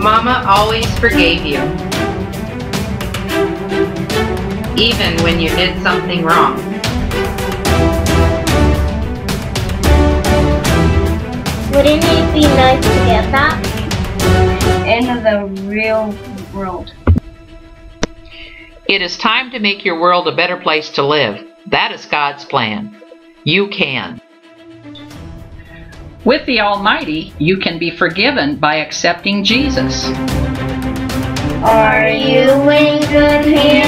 Mama always forgave you. Even when you did something wrong. Wouldn't it be nice to get that? In the real world. It is time to make your world a better place to live. That is God's plan. You can. With the Almighty, you can be forgiven by accepting Jesus. Are you in good hands?